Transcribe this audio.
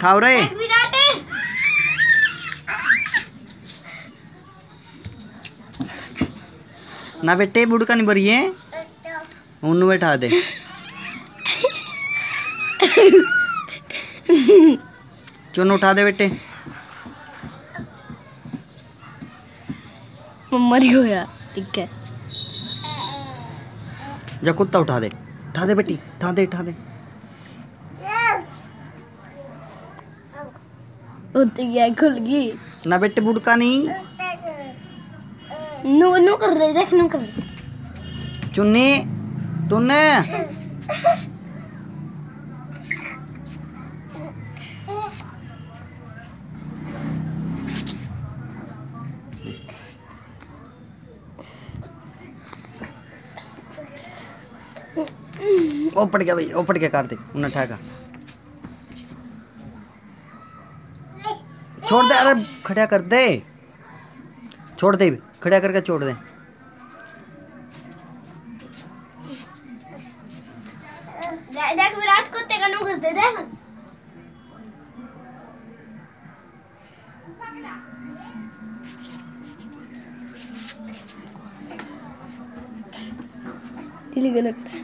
ठाव रे। ना बेटे बुड़का नहीं भरी है? बैठा दे। चुन उठा दे बेटे। मर गया ठीक है। जा कुत्ता उठा दे। उठा दे बेटी उठा दे उठा दे। होती क्या खुल गई ना बेटे बुड़का नहीं। नु नु कर दे देख नु कर दे। चुन्नी तूने? ओ पड़ गया भाई ओ पड़ गया कर दे उन्हें ठेका छोड़ दे अरे खड़ा कर दे। छोड़ दे खड़ा करके छोड़ दे। देख विराट कुत्ते का नु कर दे देख। Ini gak